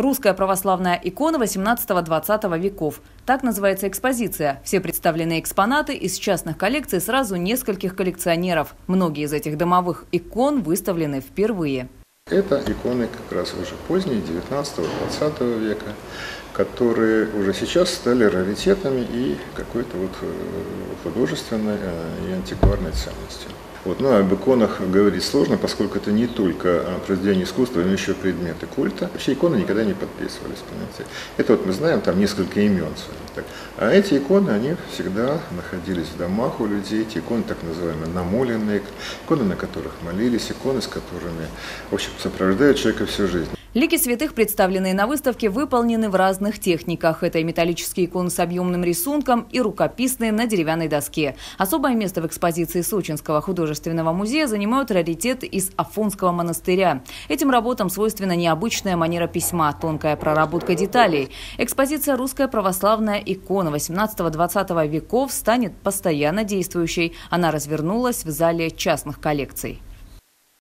Русская православная икона 18-20 веков. Так называется экспозиция. Все представленные экспонаты из частных коллекций сразу нескольких коллекционеров. Многие из этих домовых икон выставлены впервые. Это иконы как раз уже поздние, 19-20 века, которые уже сейчас стали раритетами и какой-то вот э, художественной э, и антикварной ценностью. Вот, ну, об иконах говорить сложно, поскольку это не только произведение искусства, но еще предметы культа. Вообще иконы никогда не подписывались, понимаете. Это вот мы знаем, там несколько имен. Так. А эти иконы, они всегда находились в домах у людей. Эти иконы так называемые намоленные, иконы, на которых молились, иконы, с которыми, в общем, сопровождают человека всю жизнь. Лики святых, представленные на выставке, выполнены в разных техниках. Это и металлические иконы с объемным рисунком, и рукописные на деревянной доске. Особое место в экспозиции Сочинского художественного музея занимают раритеты из Афонского монастыря. Этим работам свойственна необычная манера письма, тонкая проработка деталей. Экспозиция «Русская православная икона» 18-20 веков станет постоянно действующей. Она развернулась в зале частных коллекций.